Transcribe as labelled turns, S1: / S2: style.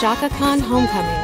S1: Shaka Khan Homecoming.